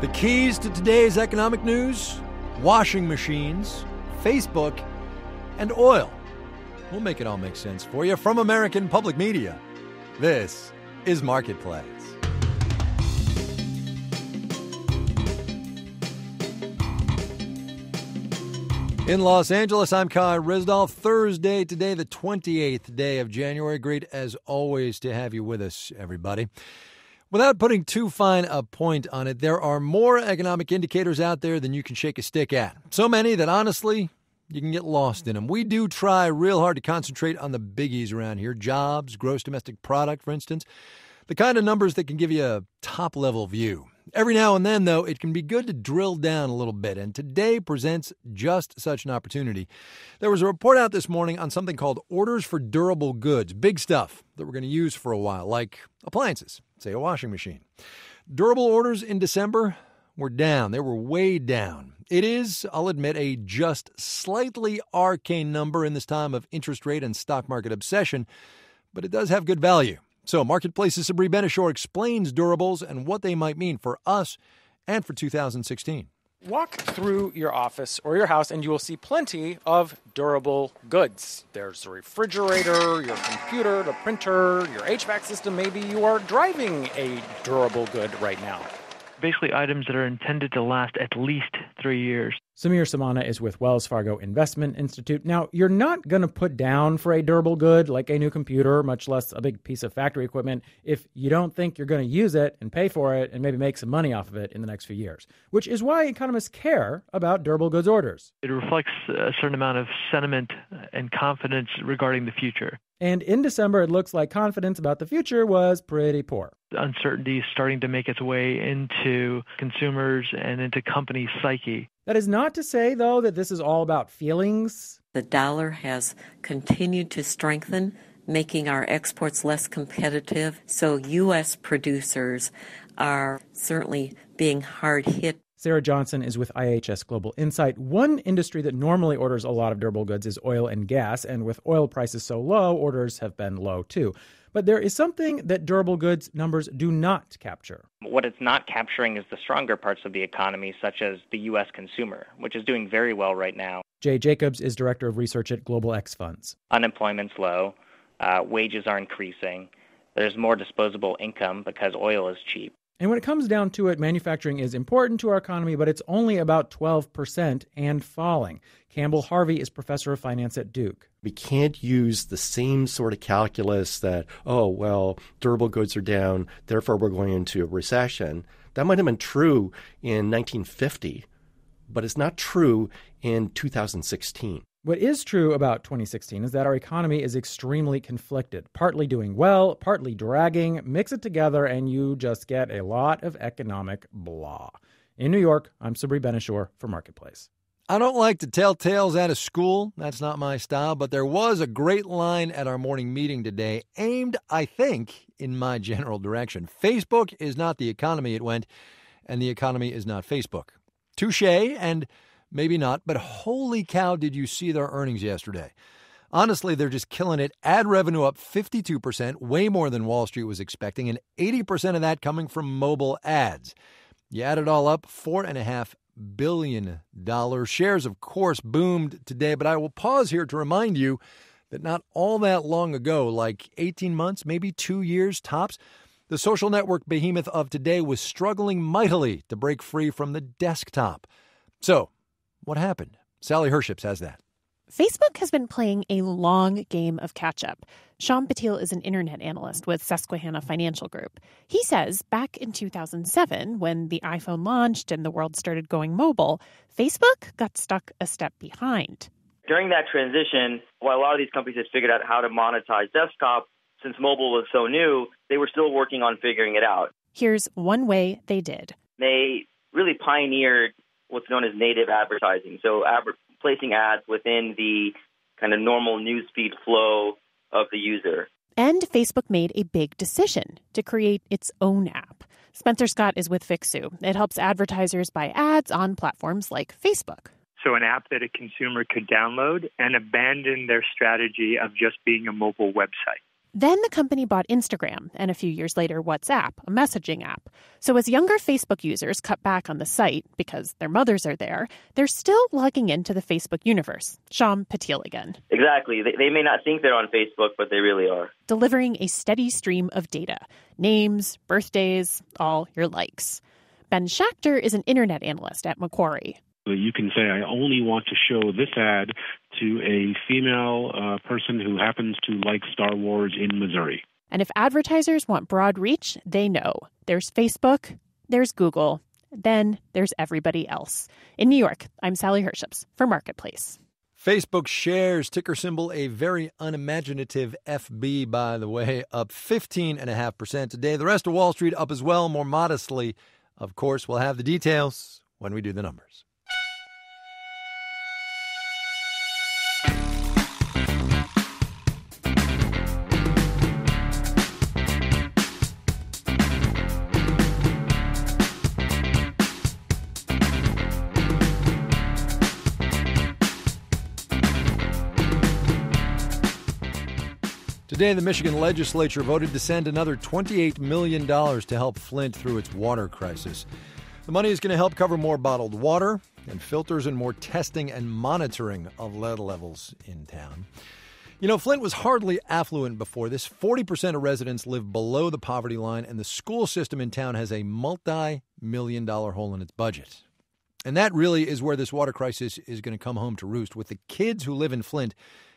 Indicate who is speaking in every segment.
Speaker 1: The keys to today's economic news washing machines, Facebook, and oil. We'll make it all make sense for you from American Public Media. This is Marketplace. In Los Angeles, I'm Kai Ryssdal. Thursday, today, the 28th day of January. Great as always to have you with us, everybody. Without putting too fine a point on it, there are more economic indicators out there than you can shake a stick at. So many that honestly, you can get lost in them. We do try real hard to concentrate on the biggies around here jobs, gross domestic product, for instance, the kind of numbers that can give you a top level view. Every now and then, though, it can be good to drill down a little bit, and today presents just such an opportunity. There was a report out this morning on something called orders for durable goods, big stuff that we're going to use for a while, like appliances, say a washing machine. Durable orders in December were down, they were way down. It is, I'll admit, a just slightly arcane number in this time of interest rate and stock market obsession, but it does have good value. So, Marketplace's Sabri Ben-Achour explains durables and what they might mean for us and for 2016.
Speaker 2: Walk through your office or your house and you will see plenty of durable goods. There's a refrigerator, your computer, the printer, your HVAC system. Maybe you are driving a durable good right now
Speaker 3: basically items that are intended to last at least three years.
Speaker 2: Sameer Samana is with Wells Fargo Investment Institute. Now, you're not going to put down for a durable good like a new computer, much less a big piece of factory equipment, if you don't think you're going to use it and pay for it and maybe make some money off of it in the next few years, which is why economists care about durable goods orders.
Speaker 3: It reflects a certain amount of sentiment and confidence regarding the future.
Speaker 2: And in December, it looks like confidence about the future was pretty poor.
Speaker 3: Uncertainty is starting to make its way into consumers and into company psyche.
Speaker 2: That is not to say, though, that this is all about feelings.
Speaker 4: The dollar has continued to strengthen, making our exports less competitive. So, U.S. producers are certainly being hard hit
Speaker 2: Sarah Johnson is with IHS Global Insight. One industry that normally orders a lot of durable goods is oil and gas, and with oil prices so low, orders have been low too. But there is something that durable goods numbers do not capture.
Speaker 5: What it's not capturing is the stronger parts of the economy, such as the U.S. consumer, which is doing very well right now.
Speaker 2: Jay Jacobs is director of research at Global X Funds.
Speaker 5: Unemployment's low, uh, wages are increasing, there's more disposable income because oil is cheap.
Speaker 2: And when it comes down to it, manufacturing is important to our economy, but it's only about 12% and falling. Campbell Harvey is professor of finance at Duke.
Speaker 6: We can't use the same sort of calculus that, oh, well, durable goods are down, therefore we're going into a recession. That might have been true in 1950, but it's not true in 2016.
Speaker 2: What is true about 2016 is that our economy is extremely conflicted, partly doing well, partly dragging. Mix it together, and you just get a lot of economic blah. In New York, I'm Sabri Ben-Achour for Marketplace.
Speaker 1: I don't like to tell tales out of school. That's not my style, but there was a great line at our morning meeting today, aimed, I think, in my general direction. Facebook is not the economy, it went, and the economy is not Facebook. Touche, and maybe not, but holy cow, did you see their earnings yesterday? Honestly, they're just killing it. Ad revenue up 52%, way more than Wall Street was expecting, and 80% of that coming from mobile ads. You add it all up, $4.5 billion. Shares, of course, boomed today, but I will pause here to remind you that not all that long ago, like 18 months, maybe two years tops, the social network behemoth of today was struggling mightily to break free from the desktop. So, what happened? Sally Herships has that.
Speaker 7: Facebook has been playing a long game of catch up. Shyam Patil is an internet analyst with Susquehanna Financial Group. He says back in 2007, when the iPhone launched and the world started going mobile, Facebook got stuck a step behind.
Speaker 8: During that transition, while a lot of these companies had figured out how to monetize desktop, since mobile was so new, they were still working on figuring it out.
Speaker 7: Here's one way they did.
Speaker 8: They really pioneered what's known as native advertising. So placing ads within the kind of normal newsfeed flow of the user.
Speaker 7: And Facebook made a big decision to create its own app. Spencer Scott is with Fixu. It helps advertisers buy ads on platforms like Facebook.
Speaker 9: So, an app that a consumer could download and abandon their strategy of just being a mobile website.
Speaker 7: Then the company bought Instagram and a few years later WhatsApp, a messaging app. So as younger Facebook users cut back on the site because their mothers are there, they're still logging into the Facebook universe. Shyam Patil again.
Speaker 8: Exactly. They, they may not think they're on Facebook, but they really are.
Speaker 7: Delivering a steady stream of data names, birthdays, all your likes. Ben Schachter is an internet analyst at Macquarie.
Speaker 9: You can say, I only want to show this ad to a female uh, person who happens to like Star Wars in Missouri.
Speaker 7: And if advertisers want broad reach, they know. There's Facebook, there's Google, then there's everybody else. In New York, I'm Sally Herships for Marketplace.
Speaker 1: Facebook shares, ticker symbol, a very unimaginative FB, by the way, up 15.5% today. The rest of Wall Street up as well, more modestly. Of course, we'll have the details when we do the numbers. Today, the Michigan legislature voted to send another $28 million to help Flint through its water crisis. The money is going to help cover more bottled water and filters and more testing and monitoring of lead levels in town. You know, Flint was hardly affluent before this. 40% of residents live below the poverty line, and the school system in town has a multi million dollar hole in its budget. And that really is where this water crisis is going to come home to roost with the kids who live in Flint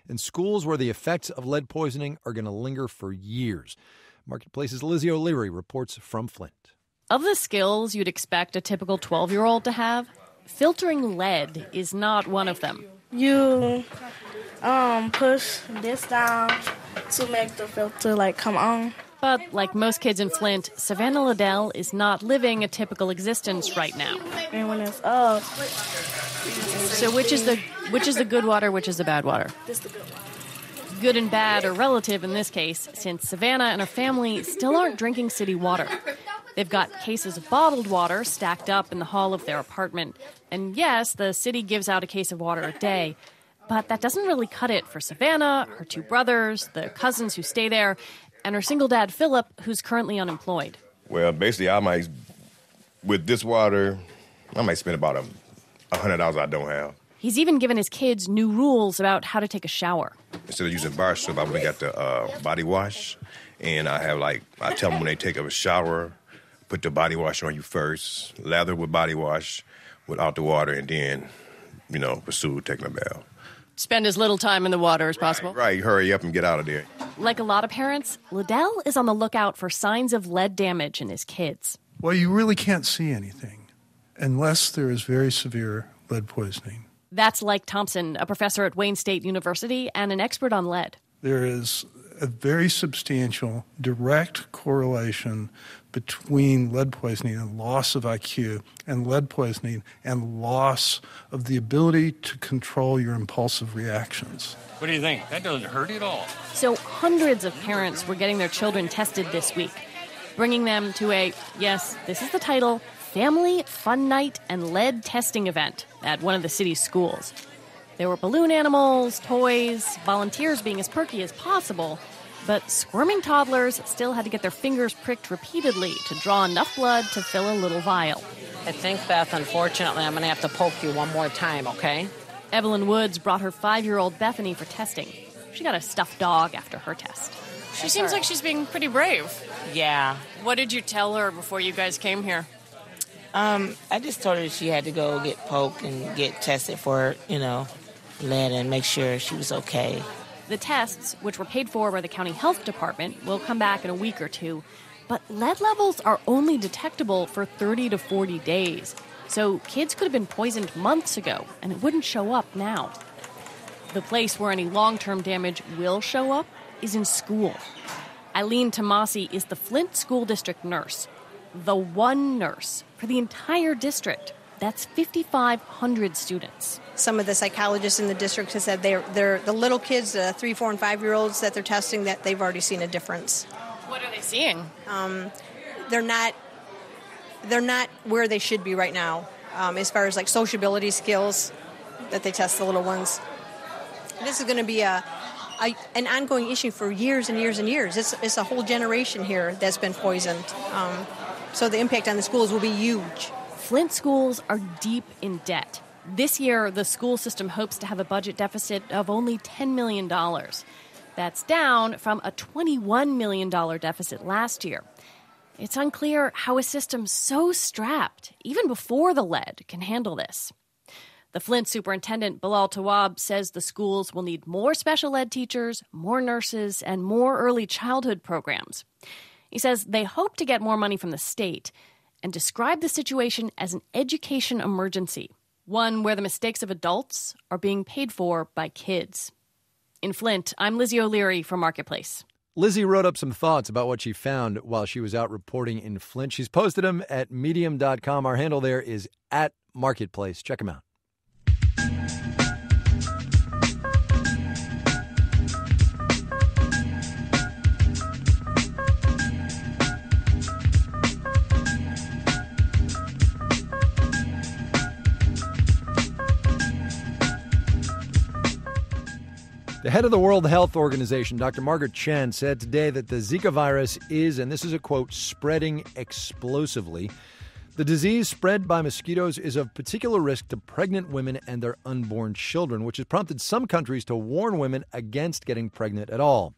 Speaker 1: in schools where the effects of lead poisoning are going to linger for years. Marketplace's Lizzie O'Leary reports from Flint.
Speaker 10: Of the skills you'd expect a typical 12 year old to have, filtering lead is not one of them.
Speaker 11: You um, push this down to make the filter like come on.
Speaker 10: But like most kids in Flint, Savannah Liddell is not living a typical existence right now.
Speaker 11: When it's up,
Speaker 10: so which is the which is the good water, which is the bad water?
Speaker 11: this the good one.
Speaker 10: Good and bad are relative in this case, since Savannah and her family still aren't drinking city water. They've got cases of bottled water stacked up in the hall of their apartment. And yes, the city gives out a case of water a day. But that doesn't really cut it for Savannah, her two brothers, the cousins who stay there, and her single dad, Philip, who's currently unemployed.
Speaker 12: Well, basically, I might, with this water, I might spend about a, hundred dollars I don't have.
Speaker 10: He's even given his kids new rules about how to take a shower.
Speaker 12: Instead of using bar soap, I went and got the uh, body wash, and I have like I tell them when they take a shower, put the body wash on you first, lather with body wash, without the water, and then, you know, pursue taking a bath.
Speaker 10: Spend as little time in the water as possible.
Speaker 12: Right, hurry up and get out of there.
Speaker 10: Like a lot of parents, Liddell is on the lookout for signs of lead damage in his kids.
Speaker 13: Well, you really can't see anything unless there is very severe lead poisoning.
Speaker 10: That's Like Thompson, a professor at Wayne State University and an expert on lead.
Speaker 13: There is a very substantial direct correlation between lead poisoning and loss of IQ, and lead poisoning and loss of the ability to control your impulsive reactions.
Speaker 14: What do you think? That doesn't hurt at all.
Speaker 10: So, hundreds of parents were getting their children tested this week, bringing them to a, yes, this is the title, Family Fun Night and Lead Testing event at one of the city's schools. There were balloon animals, toys, volunteers being as perky as possible, but squirming toddlers still had to get their fingers pricked repeatedly to draw enough blood to fill a little vial.
Speaker 15: I think, Beth, unfortunately, I'm going to have to poke you one more time, okay?
Speaker 10: Evelyn Woods brought her five year old Bethany for testing. She got a stuffed dog after her test.
Speaker 16: She seems like she's being pretty brave.
Speaker 15: Yeah.
Speaker 16: What did you tell her before you guys came here?
Speaker 15: Um, I just told her she had to go get poked and get tested for, you know, lead and make sure she was okay.
Speaker 10: The tests, which were paid for by the county health department, will come back in a week or two. But lead levels are only detectable for 30 to 40 days. So kids could have been poisoned months ago, and it wouldn't show up now. The place where any long term damage will show up is in school. Eileen Tomasi is the Flint School District nurse, the one nurse for the entire district. That's 5,500 students.
Speaker 17: Some of the psychologists in the district have said they're, they're the little kids, the three, four, and five year olds that they're testing, that they've already seen a difference.
Speaker 16: What are they seeing?
Speaker 17: Um, they're not they're not where they should be right now, um, as far as like sociability skills that they test the little ones. This is going to be a, a, an ongoing issue for years and years and years. It's, it's a whole generation here that's been poisoned. Um, so the impact on the schools will be huge.
Speaker 10: Flint schools are deep in debt. This year, the school system hopes to have a budget deficit of only $10 million. That's down from a $21 million deficit last year. It's unclear how a system so strapped, even before the lead, can handle this. The Flint superintendent, Bilal Tawwab, says the schools will need more special ed teachers, more nurses, and more early childhood programs. He says they hope to get more money from the state and describe the situation as an education emergency, one where the mistakes of adults are being paid for by kids. In Flint, I'm Lizzie O'Leary for Marketplace.
Speaker 1: Lizzie wrote up some thoughts about what she found while she was out reporting in Flint. She's posted them at medium.com. Our handle there is at Marketplace. Check them out. Head of the World Health Organization, Dr. Margaret Chan, said today that the Zika virus is, and this is a quote, spreading explosively. The disease spread by mosquitoes is of particular risk to pregnant women and their unborn children, which has prompted some countries to warn women against getting pregnant at all.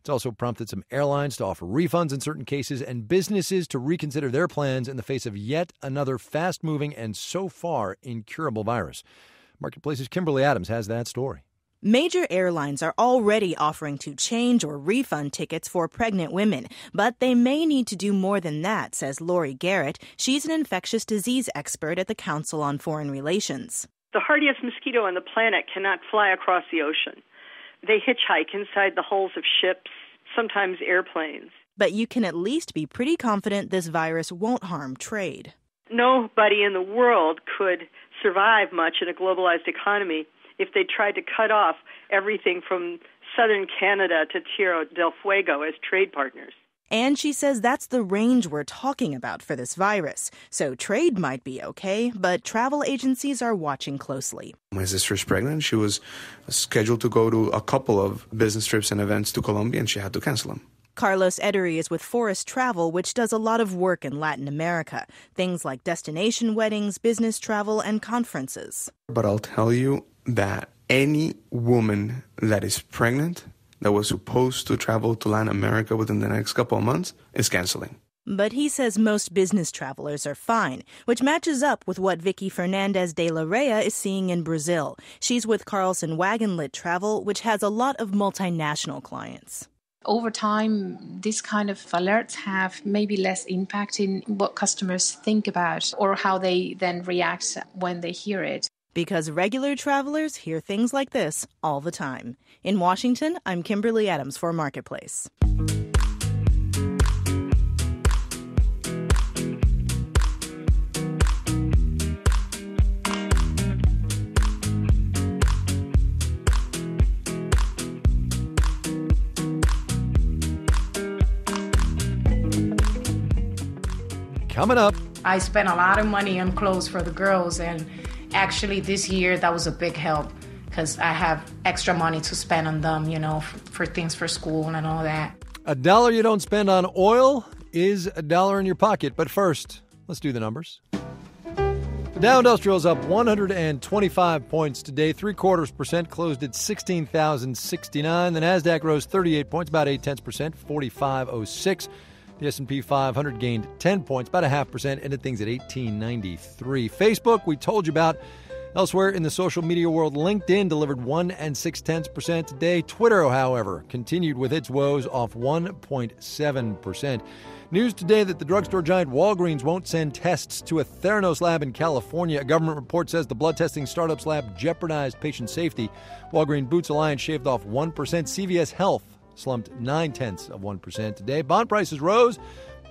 Speaker 1: It's also prompted some airlines to offer refunds in certain cases and businesses to reconsider their plans in the face of yet another fast moving and so far incurable virus. Marketplace's Kimberly Adams has that story.
Speaker 18: Major airlines are already offering to change or refund tickets for pregnant women, but they may need to do more than that, says Laurie Garrett. She's an infectious disease expert at the Council on Foreign Relations.
Speaker 19: The hardiest mosquito on the planet cannot fly across the ocean. They hitchhike inside the hulls of ships, sometimes airplanes.
Speaker 18: But you can at least be pretty confident this virus won't harm trade.
Speaker 19: Nobody in the world could survive much in a globalized economy if they tried to cut off everything from southern Canada to Tierra del Fuego as trade partners.
Speaker 18: And she says that's the range we're talking about for this virus. So trade might be okay, but travel agencies are watching closely.
Speaker 20: My sister's pregnant. She was scheduled to go to a couple of business trips and events to Colombia, and she had to cancel them.
Speaker 18: Carlos Edery is with Forest Travel, which does a lot of work in Latin America. Things like destination weddings, business travel, and conferences.
Speaker 20: But I'll tell you that any woman that is pregnant that was supposed to travel to Latin America within the next couple of months is canceling.
Speaker 18: But he says most business travelers are fine, which matches up with what Vicky Fernandez de la Rea is seeing in Brazil. She's with Carlson Wagonlit Travel, which has a lot of multinational clients.
Speaker 21: Over time, this kind of alerts have maybe less impact in what customers think about or how they then react when they hear it.
Speaker 18: Because regular travelers hear things like this all the time. In Washington, I'm Kimberly Adams for Marketplace.
Speaker 1: Coming up.
Speaker 22: I spent a lot of money on clothes for the girls, and actually, this year that was a big help because I have extra money to spend on them, you know, for things for school and all that.
Speaker 1: A dollar you don't spend on oil is a dollar in your pocket. But first, let's do the numbers. The Dow Industrial is up 125 points today, three quarters percent, closed at 16,069. The Nasdaq rose 38 points, about eight tenths percent, 4506. The S&P 500 gained 10 points, about a half percent, ended things at 1893. Facebook, we told you about. Elsewhere in the social media world, LinkedIn delivered one and six tenths percent today. Twitter, however, continued with its woes off 1.7 percent. News today that the drugstore giant Walgreens won't send tests to a Theranos lab in California. A government report says the blood testing startup's lab jeopardized patient safety. Walgreens Boots Alliance shaved off 1%. CVS Health slumped 9 tenths of 1% today. Bond prices rose.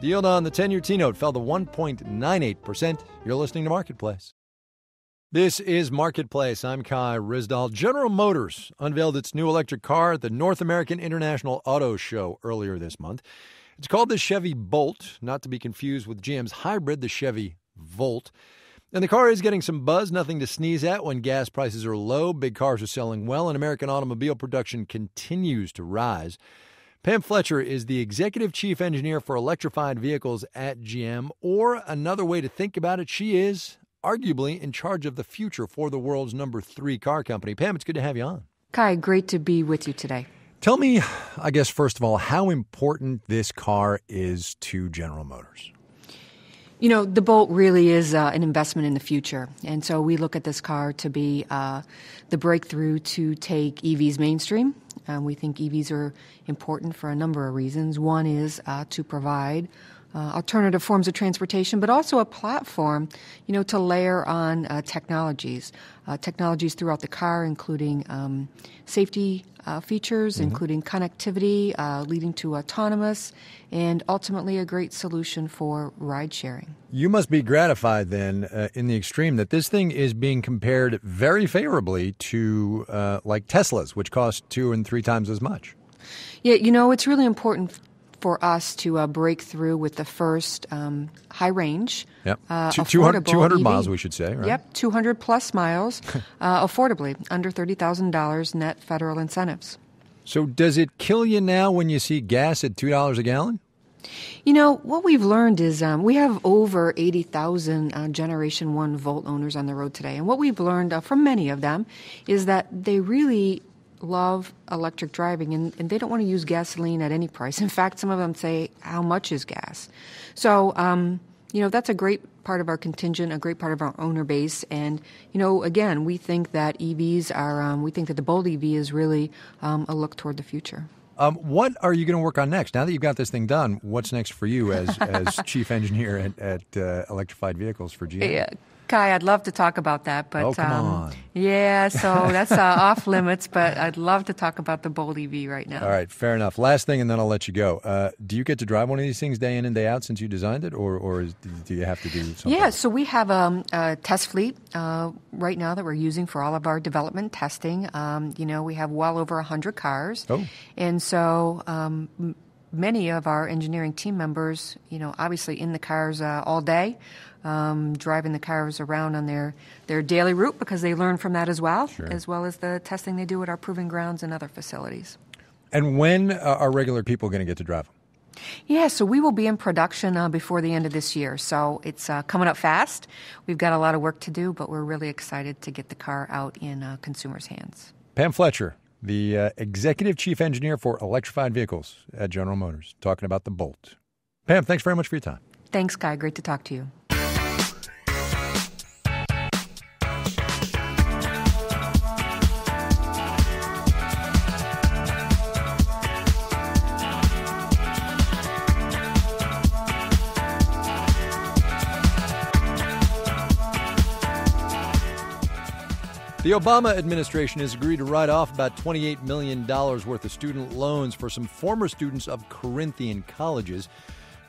Speaker 1: The yield on the 10 year T note fell to 1.98%. You're listening to Marketplace. This is Marketplace. I'm Kai Ryssdal. General Motors unveiled its new electric car at the North American International Auto Show earlier this month. It's called the Chevy Bolt, not to be confused with GM's hybrid, the Chevy Volt. And the car is getting some buzz, nothing to sneeze at when gas prices are low. Big cars are selling well, and American automobile production continues to rise. Pam Fletcher is the executive chief engineer for electrified vehicles at GM, or another way to think about it, she is arguably in charge of the future for the world's number three car company. Pam, it's good to have you on.
Speaker 23: Kai, great to be with you today.
Speaker 1: Tell me, I guess, first of all, how important this car is to General Motors.
Speaker 23: You know, the Bolt really is uh, an investment in the future. And so we look at this car to be uh, the breakthrough to take EVs mainstream. Um, we think EVs are important for a number of reasons. One is uh, to provide uh, alternative forms of transportation, but also a platform, you know, to layer on uh, technologies, uh, technologies throughout the car, including um, safety uh, features, mm-hmm. including connectivity, uh, leading to autonomous, and ultimately a great solution for ride sharing.
Speaker 1: You must be gratified then, uh, in the extreme, that this thing is being compared very favorably to like Teslas, which cost two and three times as much.
Speaker 23: Yeah, you know, it's really important for us to uh, break through with the first um, high range,
Speaker 1: yep. uh, 200, 200 miles, we should say, right?
Speaker 23: Yep, 200 plus miles, uh, affordably, under $30,000 net federal incentives.
Speaker 1: So, does it kill you now when you see gas at $2 a gallon?
Speaker 23: You know, what we've learned is um, we have over 80,000 uh, Generation 1 Volt owners on the road today. And what we've learned uh, from many of them is that they really love electric driving and, and, they don't want to use gasoline at any price. In fact, some of them say, How much is gas? So, um, you know, that's a great part of our contingent, a great part of our owner base. And, you know, again, we think that EVs are, um, we think that the Bolt EV is really um, a look toward the future.
Speaker 1: Um, what are you going to work on next? Now that you've got this thing done, what's next for you as, as chief engineer at, at uh, Electrified Vehicles for GM?
Speaker 23: Yeah, Kai, I'd love to talk about that, but
Speaker 1: oh, come um, on.
Speaker 23: yeah, so that's uh, off limits. But I'd love to talk about the Bolt EV right now.
Speaker 1: All right, fair enough. Last thing, and then I'll let you go. Uh, do you get to drive one of these things day in and day out since you designed it, or or is, do you have to do something?
Speaker 23: Yeah, so we have um, a test fleet uh, right now that we're using for all of our development testing. Um, you know, we have well over hundred cars,
Speaker 1: oh.
Speaker 23: and so. Um, many of our engineering team members, you know, obviously in the cars uh, all day, um, driving the cars around on their, their daily route because they learn from that as well,
Speaker 1: sure.
Speaker 23: as well as the testing they do at our proving grounds and other facilities.
Speaker 1: And when uh, are regular people going to get to drive them?
Speaker 23: Yeah, so we will be in production uh, before the end of this year. So it's uh, coming up fast. We've got a lot of work to do, but we're really excited to get the car out in uh, consumers' hands.
Speaker 1: Pam Fletcher, the uh, executive chief engineer for electrified vehicles at General Motors, talking about the Bolt. Pam, thanks very much for your time.
Speaker 23: Thanks, Guy. Great to talk to you.
Speaker 1: The Obama administration has agreed to write off about $28 million worth of student loans for some former students of Corinthian colleges.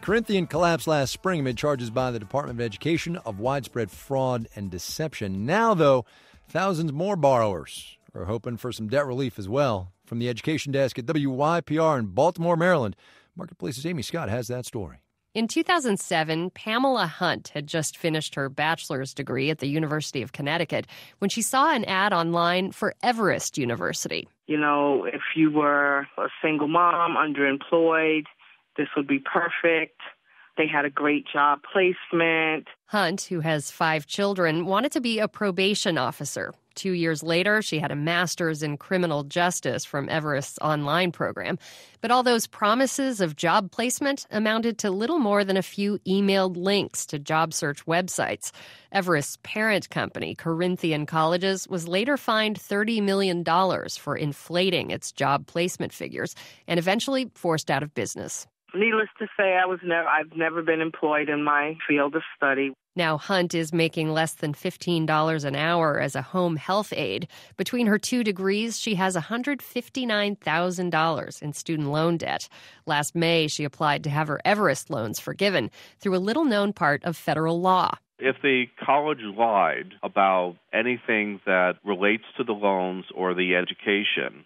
Speaker 1: Corinthian collapsed last spring amid charges by the Department of Education of widespread fraud and deception. Now, though, thousands more borrowers are hoping for some debt relief as well. From the education desk at WYPR in Baltimore, Maryland, Marketplace's Amy Scott has that story.
Speaker 24: In 2007, Pamela Hunt had just finished her bachelor's degree at the University of Connecticut when she saw an ad online for Everest University.
Speaker 25: You know, if you were a single mom, underemployed, this would be perfect. They had a great job placement.
Speaker 24: Hunt, who has five children, wanted to be a probation officer. Two years later, she had a master's in criminal justice from Everest's online program. But all those promises of job placement amounted to little more than a few emailed links to job search websites. Everest's parent company, Corinthian Colleges, was later fined $30 million for inflating its job placement figures and eventually forced out of business.
Speaker 25: Needless to say, I was never I've never been employed in my field of study.
Speaker 24: Now Hunt is making less than $15 an hour as a home health aide. Between her two degrees, she has $159,000 in student loan debt. Last May, she applied to have her Everest loans forgiven through a little-known part of federal law.
Speaker 26: If the college lied about anything that relates to the loans or the education,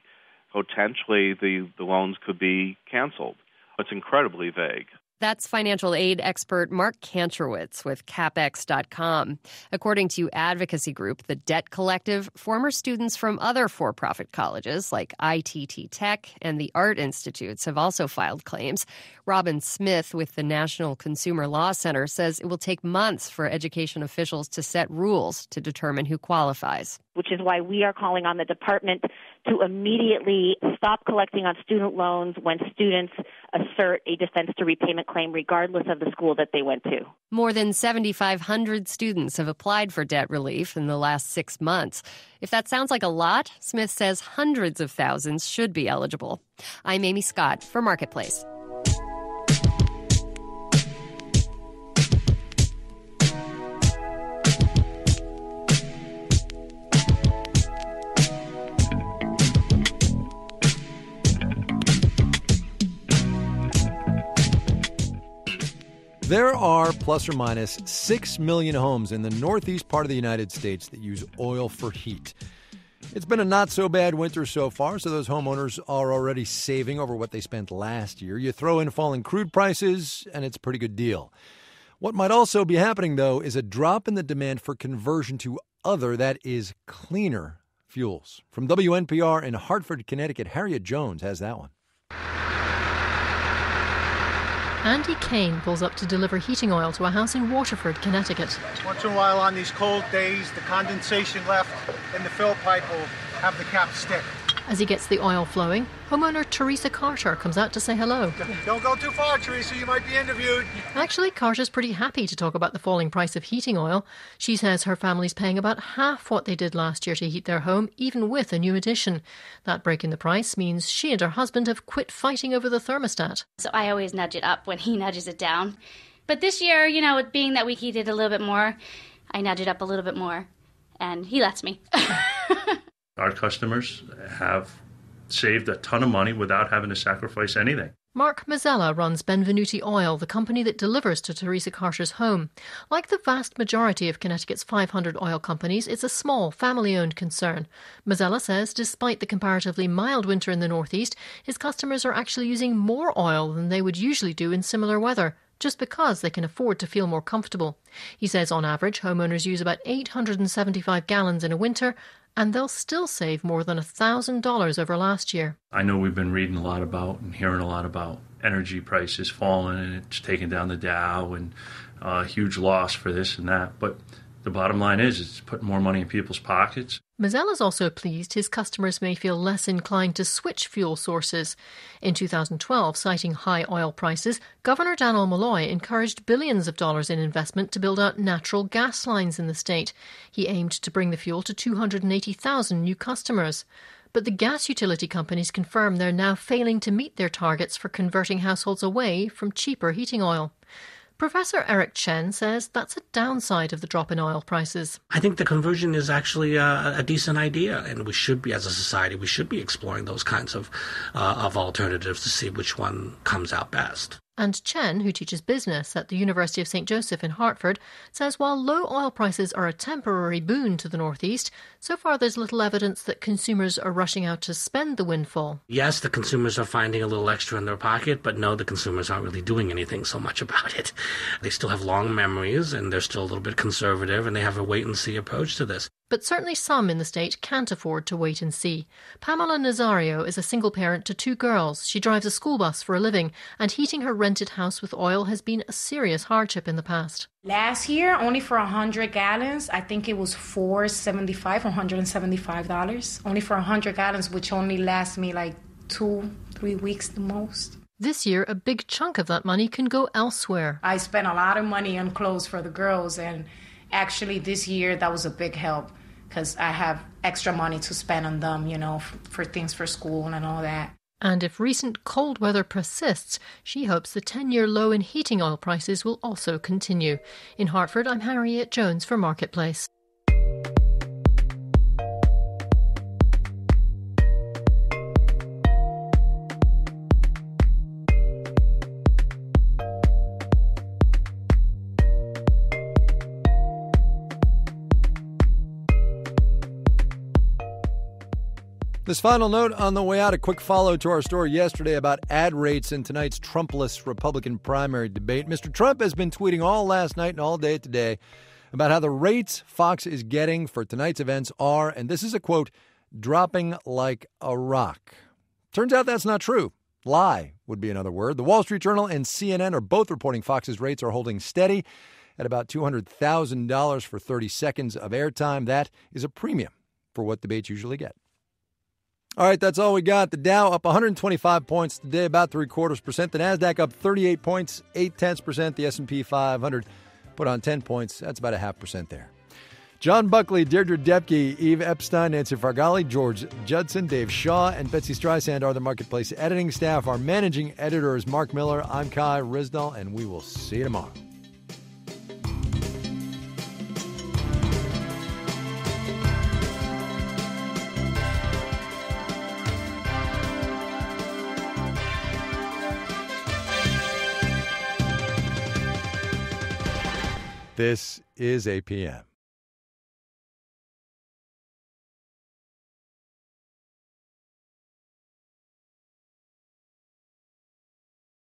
Speaker 26: potentially the, the loans could be canceled. It's incredibly vague.
Speaker 24: That's financial aid expert Mark Kantrowitz with Cappex.com. According to advocacy group The Debt Collective, former students from other for profit colleges like ITT Tech and the Art Institutes have also filed claims. Robyn Smith with the National Consumer Law Center says it will take months for education officials to set rules to determine who qualifies.
Speaker 27: Which is why we are calling on the department to immediately stop collecting on student loans when students assert a defense to repayment claim, regardless of the school that they went to.
Speaker 24: More than 7,500 students have applied for debt relief in the last six months. If that sounds like a lot, Smith says hundreds of thousands should be eligible. I'm Amy Scott for Marketplace.
Speaker 1: There are plus or minus 6 million homes in the northeast part of the United States that use oil for heat. It's been a not so bad winter so far, so those homeowners are already saving over what they spent last year. You throw in falling crude prices, and it's a pretty good deal. What might also be happening, though, is a drop in the demand for conversion to other, that is, cleaner fuels. From WNPR in Hartford, Connecticut, Harriet Jones has that one.
Speaker 28: Andy Kane pulls up to deliver heating oil to a house in Waterford, Connecticut.
Speaker 29: Once in a while on these cold days, the condensation left in the fill pipe will have the cap stick.
Speaker 28: As he gets the oil flowing, homeowner Teresa Carter comes out to say hello.
Speaker 29: Don't go too far, Teresa, you might be interviewed.
Speaker 28: Actually, Carter's pretty happy to talk about the falling price of heating oil. She says her family's paying about half what they did last year to heat their home, even with a new addition. That break in the price means she and her husband have quit fighting over the thermostat.
Speaker 30: So I always nudge it up when he nudges it down. But this year, you know, being that we heated a little bit more, I nudge it up a little bit more, and he lets me.
Speaker 31: Our customers have saved a ton of money without having to sacrifice anything.
Speaker 28: Mark Mazzella runs Benvenuti Oil, the company that delivers to Teresa Carter's home. Like the vast majority of Connecticut's 500 oil companies, it's a small, family owned concern. Mazzella says despite the comparatively mild winter in the Northeast, his customers are actually using more oil than they would usually do in similar weather just because they can afford to feel more comfortable. He says on average, homeowners use about 875 gallons in a winter, and they'll still save more than $1,000 over last year.
Speaker 31: I know we've been reading a lot about and hearing a lot about energy prices falling and it's taking down the Dow and a uh, huge loss for this and that, but the bottom line is it's putting more money in people's pockets.
Speaker 28: Mazzella's also pleased his customers may feel less inclined to switch fuel sources. In 2012, citing high oil prices, Governor Dannel Malloy encouraged billions of dollars in investment to build out natural gas lines in the state. He aimed to bring the fuel to 280,000 new customers. But the gas utility companies confirm they're now failing to meet their targets for converting households away from cheaper heating oil. Professor Eric Chen says that's a downside of the drop in oil prices.
Speaker 32: I think the conversion is actually a, a decent idea, and we should be, as a society, we should be exploring those kinds of uh, of alternatives to see which one comes out best.
Speaker 28: And Chen, who teaches business at the University of St. Joseph in Hartford, says while low oil prices are a temporary boon to the Northeast, so far there's little evidence that consumers are rushing out to spend the windfall.
Speaker 32: Yes, the consumers are finding a little extra in their pocket, but no, the consumers aren't really doing anything so much about it. They still have long memories and they're still a little bit conservative and they have a wait and see approach to this.
Speaker 28: But certainly some in the state can't afford to wait and see. Pamela Nazario is a single parent to two girls. She drives a school bus for a living, and heating her rented house with oil has been a serious hardship in the past.
Speaker 22: Last year, only for 100 gallons, I think it was 475 $175. Only for 100 gallons, which only lasts me like two, three weeks the most.
Speaker 28: This year, a big chunk of that money can go elsewhere.
Speaker 22: I spent a lot of money on clothes for the girls, and actually, this year, that was a big help because I have extra money to spend on them, you know, f- for things for school and all that.
Speaker 28: And if recent cold weather persists, she hopes the 10 year low in heating oil prices will also continue. In Hartford, I'm Harriet Jones for Marketplace.
Speaker 1: This final note on the way out, a quick follow to our story yesterday about ad rates in tonight's Trumpless Republican primary debate. Mr. Trump has been tweeting all last night and all day today about how the rates Fox is getting for tonight's events are, and this is a quote, dropping like a rock. Turns out that's not true. Lie would be another word. The Wall Street Journal and CNN are both reporting Fox's rates are holding steady at about $200,000 for 30 seconds of airtime. That is a premium for what debates usually get. All right, that's all we got. The Dow up 125 points today, about three quarters percent. The Nasdaq up 38 points, eight tenths percent. The S&P 500 put on 10 points. That's about a half percent there. John Buckley, Deirdre Depke, Eve Epstein, Nancy Farghalli, George Judson, Dave Shaw, and Betsy Streisand are the marketplace editing staff. Our managing editor is Mark Miller. I'm Kai Ryssdal, and we will see you tomorrow. This is APM.